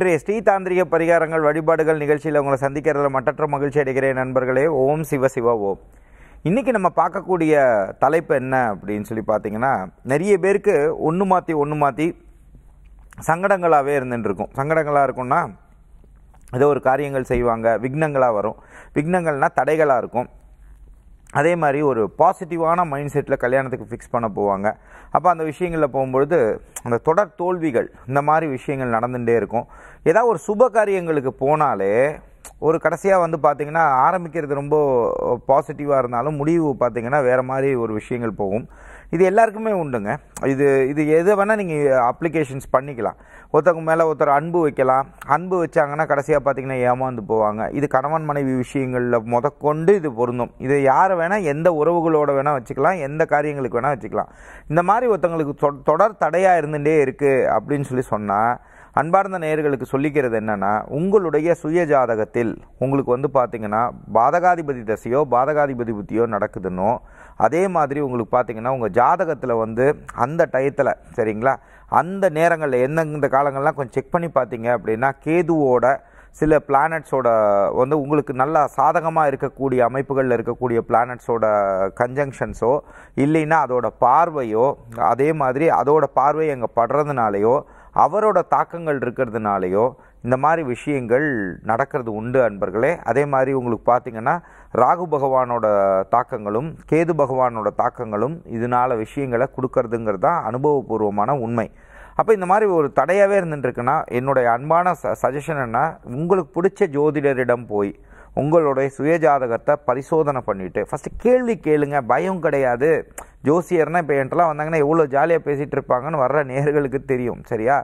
இன்றைய ஸ்ரீ தாந்திரிக பரிகாரங்கள் வழிபாடுகள் நிகழ்ச்சியில் உங்களை சந்திக்கிறதுல மற்ற மகிழ்ச்சி அடைகிறேன் நண்பர்களே. ஓம் சிவ சிவ ஓம். இன்றைக்கி நம்ம பார்க்கக்கூடிய தலைப்பு என்ன அப்படின்னு சொல்லி பார்த்தீங்கன்னா நிறைய பேருக்கு ஒன்று மாற்றி ஒன்று மாற்றி சங்கடங்களாகவே இருந்துட்டுருக்கும். சங்கடங்களாக இருக்கும்னா ஏதோ ஒரு காரியங்கள் செய்வாங்க விக்னங்களாக வரும். விக்னங்கள்னால் தடைகளாக இருக்கும். அதே மாதிரி ஒரு பாசிட்டிவான மைண்ட் செட்டில் கல்யாணத்துக்கு ஃபிக்ஸ் பண்ண போவாங்க. அப்போ அந்த விஷயங்களில் போகும்பொழுது அந்த தொடர் தோல்விகள் இந்த மாதிரி விஷயங்கள் நடந்துகிட்டே இருக்கும். ஏதாவது ஒரு சுப காரியங்களுக்கு போனாலே ஒரு கடைசியாக வந்து பார்த்திங்கன்னா ஆரம்பிக்கிறது ரொம்ப பாசிட்டிவாக இருந்தாலும் முடிவு பார்த்திங்கன்னா வேறு மாதிரி ஒரு விஷயங்கள் போகும். இது எல்லாருக்குமே உண்டுங்க. இது இது எதை வேணால் நீங்கள் அப்ளிகேஷன்ஸ் பண்ணிக்கலாம். ஒருத்தவங்க மேலே ஒருத்தர் அன்பு வைக்கலாம். அன்பு வச்சாங்கன்னா கடைசியாக பார்த்தீங்கன்னா ஏமாந்து போவாங்க. இது கணவன் மனைவி விஷயங்களில் முதற்கொண்டு இது பொருந்தும். இதை யாரை வேணால் எந்த உறவுகளோட வேணால் வச்சுக்கலாம். எந்த காரியங்களுக்கு வேணால் வச்சுக்கலாம். இந்த மாதிரி ஒருத்தவங்களுக்கு தொடர் தடையாக இருந்துகிட்டே இருக்குது அப்படின்னு சொல்லி சொன்னால் அன்பார்ந்த நேயர்களுக்கு சொல்லிக்கிறது என்னென்னா உங்களுடைய சுய ஜாதகத்தில் உங்களுக்கு வந்து பார்த்திங்கன்னா பாதகாதிபதி தசையோ பாதகாதிபதி புத்தியோ நடக்குதுன்னோ அதே மாதிரி உங்களுக்கு பார்த்தீங்கன்னா உங்கள் ஜாதகத்தில் வந்து அந்த டயத்தில் சரிங்களா? அந்த நேரங்களில் எந்தெந்த காலங்கள்லாம் கொஞ்சம் செக் பண்ணி பார்த்தீங்க அப்படின்னா கேதுவோட சில பிளானட்ஸோட வந்து உங்களுக்கு நல்லா சாதகமாக இருக்கக்கூடிய அமைப்புகளில் இருக்கக்கூடிய பிளானட்ஸோட கன்ஜங்ஷன்ஸோ இல்லைன்னா அதோட பார்வையோ அதே மாதிரி அதோட பார்வை அங்கே படுறதுனாலையோ அவரோட தாக்கங்கள் இருக்கிறதுனாலையோ இந்த மாதிரி விஷயங்கள் நடக்கிறது உண்டு அன்பர்களே. அதே மாதிரி உங்களுக்கு பார்த்தீங்கன்னா ராகு பகவானோட தாக்கங்களும் கேது பகவானோட தாக்கங்களும் இதனால விஷயங்களை கொடுக்கறதுங்கிறது தான் அனுபவபூர்வமான உண்மை. அப்போ இந்த மாதிரி ஒரு தடையாகவே இருந்துட்டுருக்குன்னா என்னுடைய அன்பான ச சஜஷன் என்ன உங்களுக்கு பிடிச்ச ஜோதிடரிடம் போய் உங்களுடைய சுயஜாதகத்தை பரிசோதனை பண்ணிவிட்டு ஃபஸ்ட்டு கேள்வி கேளுங்க பயம் கிடையாது. ஜோசியர்னா இப்போ என்கிட்டலாம் வந்தாங்கன்னா எவ்வளோ ஜாலியாக பேசிகிட்டு இருப்பாங்கன்னு வர்ற நேர்களுக்கு தெரியும் சரியா?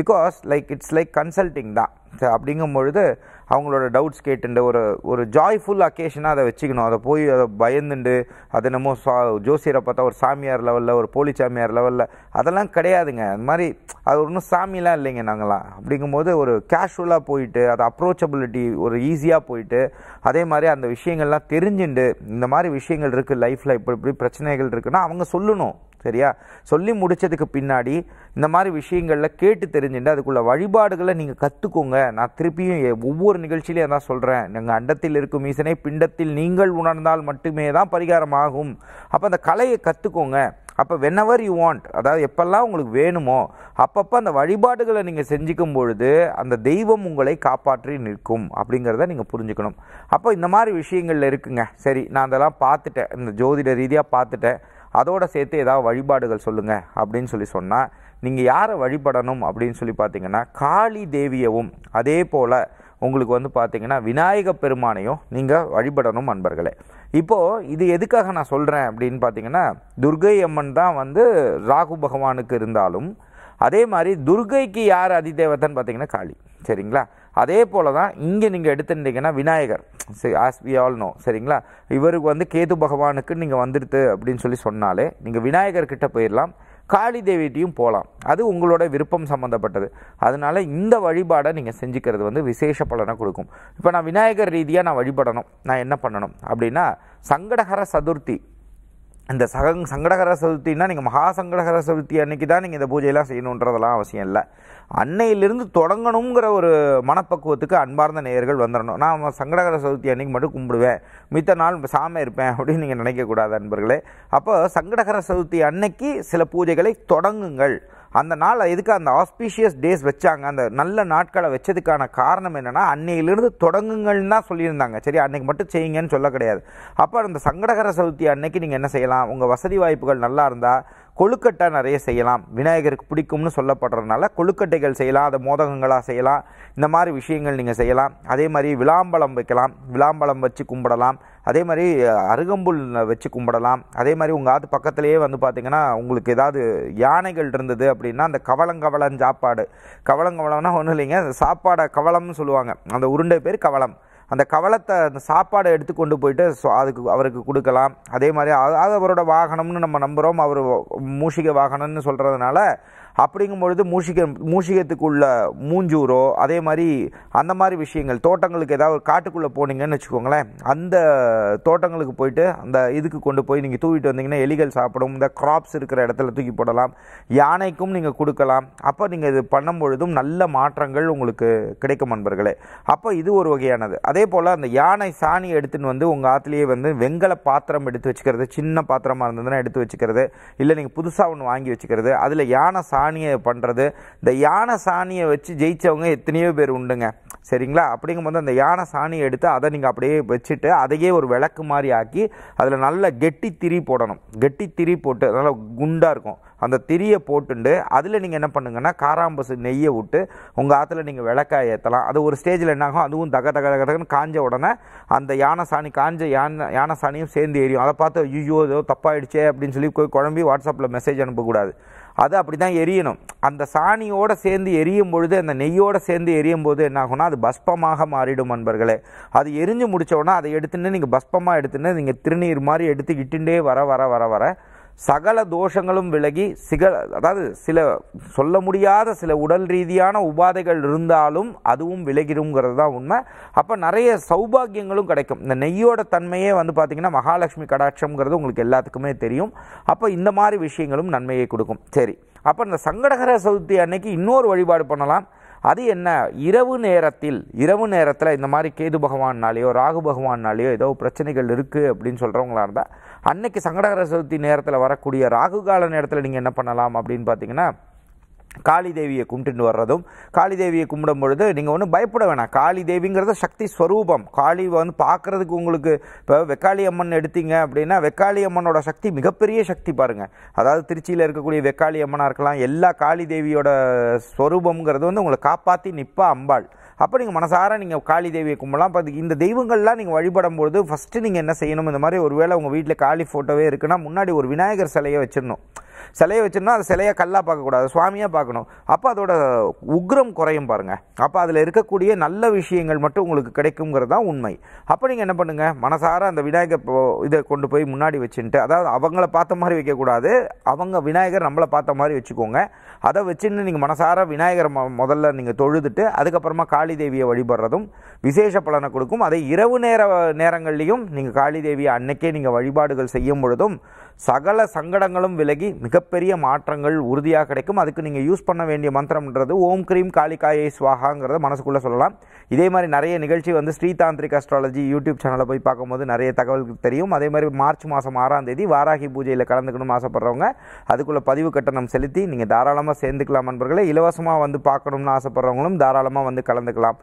Because like it's like consulting தான். சரி, அப்படிங்கும் பொழுது அவங்களோட டவுட்ஸ் கேட்டுண்டு ஒரு ஒரு ஜாய்ஃபுல் அக்கேஷனாக அதை வச்சுக்கணும். அதை போய் அதை பயந்துண்டு அது என்னமோ சா ஜோசியரை பார்த்தா ஒரு சாமியார் லெவலில் ஒரு போலி சாமியார் லெவலில் அதெல்லாம் கிடையாதுங்க. அந்த மாதிரி அது ஒன்றும் சாமிலாம் இல்லைங்க நாங்களாம் அப்படிங்கும்போது ஒரு கேஷுவலாக போயிட்டு அது அப்ரோச்சபிலிட்டி ஒரு ஈஸியாக போயிட்டு அதே மாதிரி அந்த விஷயங்கள்லாம் தெரிஞ்சுண்டு இந்த மாதிரி விஷயங்கள் இருக்குது லைஃப்பில் இப்படி இப்படி பிரச்சனைகள் இருக்குன்னா அவங்க சொல்லணும். சரியா? சொல்லி முடிச்சதுக்கு பின்னாடி இந்த மாதிரி விஷயங்களில் கேட்டு தெரிஞ்சுட்டு அதுக்குள்ள வழிபாடுகளை நீங்கள் கற்றுக்கோங்க நான் திருப்பியும் எ- ஒவ்வொரு நிகழ்ச்சியிலையும் தான் சொல்கிறேன் நீங்கள் அண்டத்தில் இருக்கும் ஈசனை பிண்டத்தில் நீங்கள் உணர்ந்தால் மட்டுமே தான் பரிகாரம் ஆகும். அப்போ அந்த கலையை கற்றுக்கோங்க அப்போ வென்எவர் யூ வாண்ட் அதாவது எப்பெல்லாம் உங்களுக்கு வேணுமோ அப்பப்போ அந்த வழிபாடுகளை நீங்கள் செஞ்சுக்கும் பொழுது அந்த தெய்வம் உங்களை காப்பாற்றி நிற்கும் அப்படிங்கிறத நீங்கள் புரிஞ்சுக்கணும். அப்போ இந்த மாதிரி விஷயங்கள்ல இருக்குங்க. சரி நான் அதெல்லாம் பார்த்துட்டேன். இந்த ஜோதிட ரீதியாக பார்த்துட்டேன். அதோடு சேர்த்து ஏதாவது வழிபாடுகள் சொல்லுங்கள் அப்படின்னு சொல்லி சொன்னால் நீங்கள் யாரை வழிபடணும் அப்படின்னு சொல்லி பார்த்தீங்கன்னா காளி தேவியவும் அதே போல் உங்களுக்கு வந்து பார்த்தீங்கன்னா விநாயக பெருமானையும் நீங்கள் வழிபடணும் அன்பர்களே. இப்போது இது எதுக்காக நான் சொல்கிறேன் அப்படின்னு பார்த்தீங்கன்னா துர்கை அம்மன் தான் வந்து ராகு பகவானுக்கு இருந்தாலும் அதே மாதிரி துர்கைக்கு யார் அதிதேவதைன்னு பார்த்தீங்கன்னா காளி. சரிங்களா? அதே போல தான் இங்கே நீங்கள் எடுத்துட்டீங்கன்னா விநாயகர். சரி ஆஸ் வி ஆல் நோ சரிங்களா? இவருக்கு வந்து கேது பகவானுக்கு நீங்கள் வந்துடுது அப்படின்னு சொல்லி சொன்னாலே நீங்கள் விநாயகர்கிட்ட போயிடலாம் காளி தேவிட்டையும் போகலாம் அது உங்களோட விருப்பம் சம்மந்தப்பட்டது அதனால் இந்த வழிபாடை நீங்கள் செஞ்சுக்கிறது வந்து விசேஷ பலனை கொடுக்கும். இப்போ நான் விநாயகர் ரீதியாக நான் வழிபடணும். நான் என்ன பண்ணணும்? அப்படின்னா சங்கடகர சதுர்த்தி இந்த சக சங்கடகர சதுர்த்தின்னா நீங்கள் மகா சங்கடகர சதுர்த்தி அன்னைக்கு தான் நீங்கள் இந்த பூஜையெல்லாம் செய்யணுன்றதெல்லாம் அவசியம் இல்லை. அன்னையிலிருந்து தொடங்கணுங்கிற ஒரு மனப்பக்குவத்துக்கு அன்பார்ந்த நேயர்கள் வந்துடணும் நான் சங்கடகர சதுர்த்தி அன்னைக்கு மட்டும் கும்பிடுவேன். மித்த நாள் சாமை இருப்பேன் அப்படின்னு நீங்கள் நினைக்கக்கூடாது அன்பர்களே. அப்போ சங்கடகர சதுர்த்தி அன்னைக்கு சில பூஜைகளை தொடங்குங்கள். அந்த நாள் எதுக்கு அந்த ஆஸ்பீஷியஸ் டேஸ் வச்சாங்க? அந்த நல்ல நாட்களை வச்சதுக்கான காரணம் என்னென்னா அன்னையிலிருந்து தொடங்குங்கள்னு தான் சொல்லியிருந்தாங்க. சரி அன்னைக்கு மட்டும் செய்யுங்கன்னு சொல்ல கிடையாது. அப்போ அந்த சங்கடகர சதுர்த்தி அன்னைக்கு நீங்கள் என்ன செய்யலாம்? உங்கள் வசதி வாய்ப்புகள் நல்லா இருந்தால் கொழுக்கட்டை நிறைய செய்யலாம். விநாயகருக்கு பிடிக்கும்னு சொல்லப்படுறதுனால கொழுக்கட்டைகள் செய்யலாம் அதை மோதகங்களாக செய்யலாம். இந்த மாதிரி விஷயங்கள் நீங்கள் செய்யலாம். அதே மாதிரி விளாம்பழம் வைக்கலாம். விளாம்பழம் வச்சு கும்பிடலாம். அதே மாதிரி அருகம்புல் வச்சு கும்பிடலாம். அதே மாதிரி உங்கள் ஆத்து பக்கத்துலேயே வந்து பார்த்தீங்கன்னா உங்களுக்கு ஏதாவது யானைகள் இருந்தது அப்படின்னா அந்த கவளங்கவளம் சாப்பாடு. கவளங்கவளம்னா ஒன்றும் இல்லைங்க அந்த சாப்பாடை கவளம்னு சொல்லுவாங்க. அந்த உருண்டை பேர் கவளம் அந்த கவளத்தை அந்த சாப்பாடை எடுத்து கொண்டு போயிட்டு அதுக்கு அவருக்கு கொடுக்கலாம். அதே மாதிரி அது அது அவரோட வாகனம்னு நம்ம நம்புகிறோம் அவர் மூஷிக வாகனம்னு சொல்கிறதுனால அப்படிங்கும் பொழுது மூஷிக மூஷிகத்துக்குள்ள மூஞ்சூரோ அதே மாதிரி அந்த மாதிரி விஷயங்கள் தோட்டங்களுக்கு ஏதாவது ஒரு காட்டுக்குள்ளே போனீங்கன்னு வச்சுக்கோங்களேன் அந்த தோட்டங்களுக்கு போயிட்டு அந்த இதுக்கு கொண்டு போய் நீங்கள் தூவிட்டு வந்தீங்கன்னா எலிகள் சாப்பிடும் இந்த கிராப்ஸ் இருக்கிற இடத்துல தூக்கி போடலாம் யானைக்கும் நீங்கள் கொடுக்கலாம். அப்போ நீங்கள் இது பண்ணும் பொழுதும் நல்ல மாற்றங்கள் உங்களுக்கு கிடைக்கும் நண்பர்களே. அப்போ இது ஒரு வகையானது. அதே போல் அந்த யானை சாணி எடுத்துன்னு வந்து உங்கள் ஆற்றுலேயே வந்து வெங்கல பாத்திரம் எடுத்து வச்சுக்கிறது சின்ன பாத்திரமாக இருந்ததுன்னா எடுத்து வச்சுக்கிறது இல்லை நீங்கள் புதுசாக ஒன்று வாங்கி வச்சுக்கிறது அதில் யானை சாணி சாணியை பண்ணுறது இந்த யானை சாணியை வச்சு ஜெயிச்சவங்க எத்தனையோ பேர் உண்டுங்க. சரிங்களா? அப்படிங்கும்போது அந்த யானை சாணியை எடுத்து அதை நீங்கள் அப்படியே வச்சுட்டு அதையே ஒரு விளக்கு மாதிரி ஆக்கி அதில் நல்ல கெட்டி திரி போடணும். கெட்டி திரி போட்டு நல்லா குண்டாக இருக்கும். அந்த திரியை போட்டுண்டு அதில் நீங்கள் என்ன பண்ணுங்கன்னா காராம்பசு நெய்யை விட்டு உங்கள் ஆற்றுல நீங்கள் விளக்காய் ஏற்றலாம் அது ஒரு ஸ்டேஜில் என்னாகும் அதுவும் தக தக தக தகன்னு காஞ்ச உடனே அந்த யானை சாணி காஞ்ச யானை யானை சாணியும் சேர்ந்து எரியும். அதை பார்த்து ஐயோ ஏதோ தப்பாயிடுச்சே அப்படின்னு சொல்லி போய் குழம்பி வாட்ஸ்அப்பில் மெசேஜ் அனுப்பக்கூடாது. அது அப்படி தான் எரியணும். அந்த சாணியோடு சேர்ந்து எரியும் பொழுது அந்த நெய்யோடு சேர்ந்து எரியும் போது என்ன ஆகும்னா அது பஸ்பமாக மாறிடும் நண்பர்களே. அது எரிஞ்சு முடிச்ச அதை எடுத்துன்னு நீங்கள் பஸ்பமாக எடுத்துன்னு நீங்கள் திருநீர் மாதிரி எடுத்து இட்டுண்டே வர வர வர வர சகல தோஷங்களும் விலகி சிக அதாவது சில சொல்ல முடியாத சில உடல் ரீதியான உபாதைகள் இருந்தாலும் அதுவும் விலகிருங்கிறது தான் உண்மை. அப்போ நிறைய சௌபாகியங்களும் கிடைக்கும். இந்த நெய்யோட தன்மையே வந்து பார்த்திங்கன்னா மகாலட்சுமி கடாட்சம்ங்கிறது உங்களுக்கு எல்லாத்துக்குமே தெரியும். அப்போ இந்த மாதிரி விஷயங்களும் நன்மையை கொடுக்கும். சரி. அப்போ இந்த சங்கடகர சதுர்த்தி அன்னைக்கு இன்னொரு வழிபாடு பண்ணலாம். அது என்ன? இரவு நேரத்தில் இரவு நேரத்தில் இந்த மாதிரி கேது பகவான்னாலேயோ ராகு பகவான்னாலேயோ ஏதோ பிரச்சனைகள் இருக்குது அப்படின்னு சொல்கிறவங்களா இருந்தால் அன்னைக்கு சங்கடகர சதுர்த்தி நேரத்தில் வரக்கூடிய ராகு கால நேரத்தில் நீங்கள் என்ன பண்ணலாம் அப்படின்னு பார்த்தீங்கன்னா காளி தேவியை கும்பிட்டுட்டு வர்றதும் காளி தேவியை கும்பிடும் பொழுது நீங்கள் ஒன்றும் பயப்பட வேணாம். காளி தேவிங்கிறது சக்தி ஸ்வரூபம். காளி வந்து பார்க்குறதுக்கு உங்களுக்கு இப்போ வெக்காளி அம்மன் எடுத்தீங்க அப்படின்னா வெக்காளி அம்மனோட சக்தி மிகப்பெரிய சக்தி பாருங்கள் அதாவது திருச்சியில் இருக்கக்கூடிய வெக்காளி அம்மனாக இருக்கலாம் எல்லா காளி தேவியோட ஸ்வரூபம்ங்கிறது வந்து உங்களை காப்பாற்றி நிற்பா அம்பாள். அப்போ நீங்கள் மனசார நீங்கள் காளி தேவியை கும்பலாம். இப்போ இந்த தெய்வங்கள்லாம் நீங்கள் வழிபடும் பொழுது ஃபஸ்ட்டு நீங்கள் என்ன செய்யணும்? இந்த மாதிரி ஒரு வேளை உங்கள் வீட்டில் காளி ஃபோட்டோவே இருக்குன்னா முன்னாடி ஒரு விநாயகர் சிலையை வச்சிடணும். சிலையை வச்சிருந்தா அது சிலையை கல்லாக பார்க்கக்கூடாது சுவாமியாக பார்க்கணும். அப்போ அதோட உக்ரம் குறையும் பாருங்கள் அப்போ அதில் இருக்கக்கூடிய நல்ல விஷயங்கள் மட்டும் உங்களுக்கு கிடைக்குங்கிறது தான் உண்மை. அப்போ நீங்கள் என்ன பண்ணுங்கள் மனசார அந்த விநாயகர் இதை கொண்டு போய் முன்னாடி வச்சுட்டு அதாவது அவங்கள பார்த்த மாதிரி வைக்கக்கூடாது. அவங்க விநாயகர் நம்மளை பார்த்த மாதிரி வச்சுக்கோங்க. அதை வச்சுன்னு நீங்கள் மனசார விநாயகர் முதல்ல நீங்கள் தொழுதுட்டு அதுக்கப்புறமா காளி தேவியை வழிபடுறதும் விசேஷ பலனை கொடுக்கும். அதை இரவு நேர நேரங்கள்லையும் நீங்கள் காளி தேவியை அன்னைக்கே நீங்கள் வழிபாடுகள் செய்யும் பொழுதும் சகல சங்கடங்களும் விலகி மிகப்பெரிய மாற்றங்கள் உறுதியாக கிடைக்கும். அதுக்கு நீங்கள் யூஸ் பண்ண வேண்டிய மந்திரம்ன்றது ஓம் கிரீம் காளிகாயை ஸ்வாகாங்கிறத மனசுக்குள்ளே சொல்லலாம். இதே மாதிரி நிறைய நிகழ்ச்சி வந்து ஸ்ரீதாந்திரிக் அஸ்ட்ராலஜி யூடியூப் சேனலை போய் பார்க்கும்போது நிறைய தகவல்கள் தெரியும். அதே மாதிரி மார்ச் மாதம் ஆறாம் தேதி வாராகி பூஜையில் கலந்துக்கணும்னு ஆசைப்பட்றவங்க அதுக்குள்ளே பதிவு கட்டணம் செலுத்தி நீங்கள் தாராளமாக சேர்ந்துக்கலாம் நண்பர்களே. இலவசமாக வந்து பார்க்கணும்னு ஆசைப்பட்றவங்களும் தாராளமாக வந்து கலந்துக்கலாம்.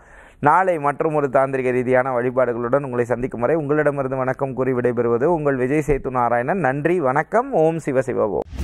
நாளை மற்றும் ஒரு தாந்திரிக ரீதியான வழிபாடுகளுடன் உங்களை சந்திக்கும் வரை உங்களிடமிருந்து வணக்கம் கூறி விடைபெறுவது உங்கள் விஜய் சேத்து நாராயணன் நன்றி வணக்கம். ஓம் சிவ ஓம்